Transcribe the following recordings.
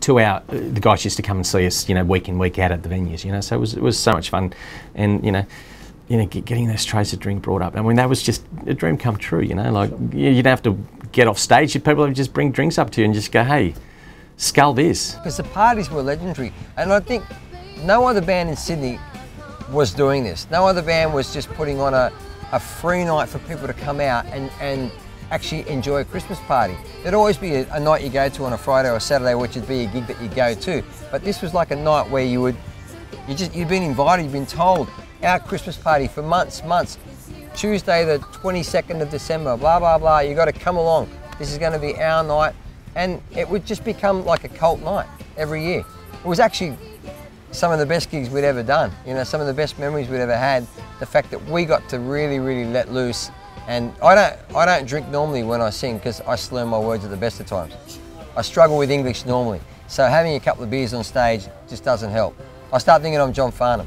to our the guys used to come and see us, you know, week in week out at the venues, you know. So it was it was so much fun, and you know, you know, getting those trays of drink brought up. I mean, that was just a dream come true, you know. Like you didn't have to get off stage; people would just bring drinks up to you and just go, "Hey, scull this." Because the parties were legendary, and I think no other band in Sydney was doing this. No other band was just putting on a, a free night for people to come out and and actually enjoy a Christmas party. There'd always be a, a, night you go to on a Friday or a Saturday, which would be a gig that you go to. But this was like a night where you would, you just, you'd been invited, you'd been told, our Christmas party for months, months, Tuesday the 22nd of December, blah, blah, blah, you got to come along. This is going to be our night. And it would just become like a cult night every year. It was actually some of the best gigs we'd ever done. You know, some of the best memories we'd ever had. The fact that we got to really, really let loose and I don't, I don't drink normally when I sing because I slur my words at the best of times. I struggle with English normally. So having a couple of beers on stage just doesn't help. I start thinking I'm John Farnham.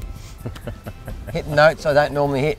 Hitting notes I don't normally hit.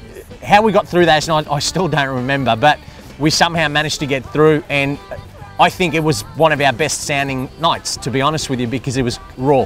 how we got through those nights, I still don't remember, but we somehow managed to get through, and I think it was one of our best sounding nights, to be honest with you, because it was raw.